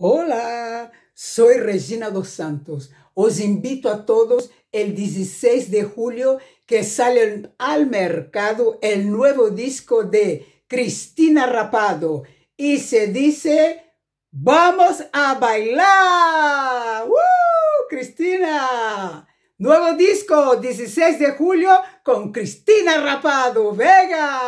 Hola, soy Regina dos Santos. Os invito a todos el 16 de julio que sale al mercado el nuevo disco de Cristina Rapado y se dice ¡Vamos a bailar! ¡Woo! Cristina! Nuevo disco 16 de julio con Cristina Rapado. ¡Vega!